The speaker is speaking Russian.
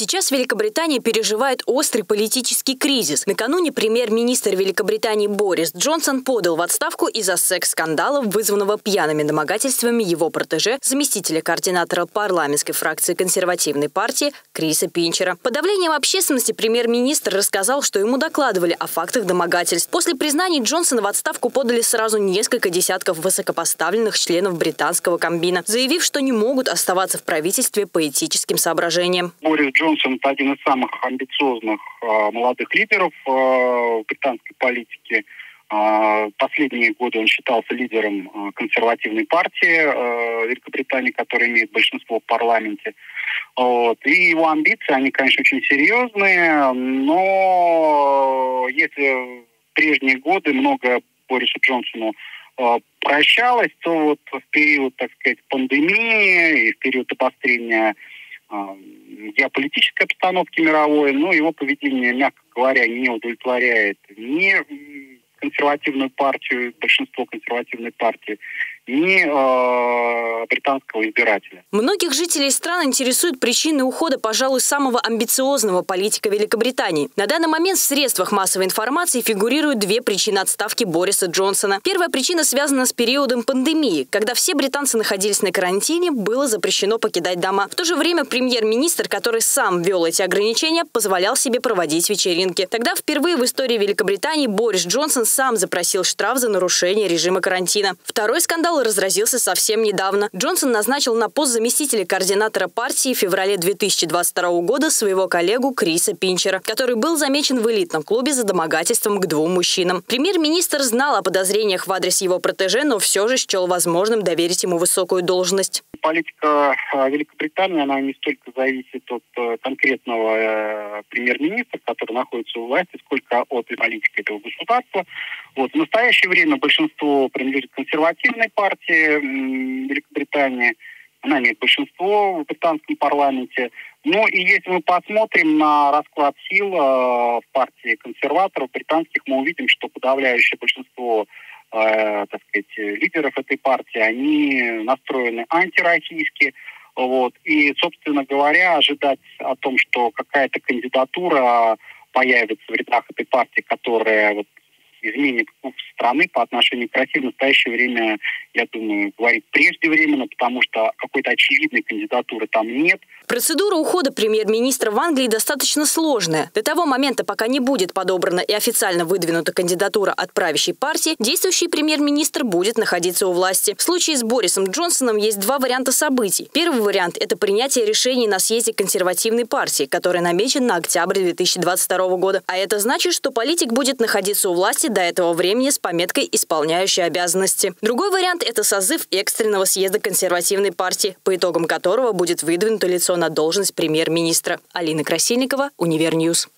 Сейчас Великобритания переживает острый политический кризис. Накануне премьер-министр Великобритании Борис Джонсон подал в отставку из-за секс-скандала, вызванного пьяными домогательствами его протеже, заместителя координатора парламентской фракции консервативной партии Криса Пинчера. Под давлением общественности премьер-министр рассказал, что ему докладывали о фактах домогательств. После признаний Джонсона в отставку подали сразу несколько десятков высокопоставленных членов британского комбина, заявив, что не могут оставаться в правительстве по этическим соображениям. Борис Джонсон – это один из самых амбициозных э, молодых лидеров э, британской политики. Э, последние годы он считался лидером э, консервативной партии э, Великобритании, которая имеет большинство в парламенте. Вот. И его амбиции, они, конечно, очень серьезные, но если в прежние годы много Борису Джонсону прощалось, то вот в период, так сказать, пандемии и в период обострения геополитической обстановки мировой, но его поведение, мягко говоря, не удовлетворяет ни консервативную партию, большинство консервативной партии, ни э, британского избирателя. Многих жителей стран интересуют причины ухода, пожалуй, самого амбициозного политика Великобритании. На данный момент в средствах массовой информации фигурируют две причины отставки Бориса Джонсона. Первая причина связана с периодом пандемии, когда все британцы находились на карантине, было запрещено покидать дома. В то же время премьер-министр, который сам ввел эти ограничения, позволял себе проводить вечеринки. Тогда впервые в истории Великобритании Борис Джонсон сам запросил штраф за нарушение режима карантина. Второй скандал разразился совсем недавно. Джонсон назначил на пост заместителя координатора партии в феврале 2022 года своего коллегу Криса Пинчера, который был замечен в элитном клубе за домогательством к двум мужчинам. Премьер-министр знал о подозрениях в адрес его протеже, но все же счел возможным доверить ему высокую должность. Политика э, Великобритании, она не столько зависит от э, конкретного э, премьер-министра, который находится у власти, сколько от политики этого государства. Вот. В настоящее время большинство принадлежит консервативной партии Великобритании. Она имеет большинство в британском парламенте. Ну и если мы посмотрим на расклад сил э, в партии консерваторов британских, мы увидим, что подавляющее большинство э, так сказать, лидеров этой партии, они настроены антироссийски. Вот. И, собственно говоря, ожидать о том, что какая-то кандидатура появится в рядах этой партии, которая вот изменит курс страны по отношению к России в настоящее время, я думаю, говорить преждевременно, потому что какой-то очевидной кандидатуры там нет. Процедура ухода премьер-министра в Англии достаточно сложная. До того момента, пока не будет подобрана и официально выдвинута кандидатура от правящей партии, действующий премьер-министр будет находиться у власти. В случае с Борисом Джонсоном есть два варианта событий. Первый вариант – это принятие решений на съезде консервативной партии, который намечен на октябрь 2022 года. А это значит, что политик будет находиться у власти до этого времени с пометкой «исполняющий обязанности». Другой вариант – это созыв экстренного съезда консервативной партии, по итогам которого будет выдвинуто лицо на должность премьер-министра. Алина Красильникова, Univer News.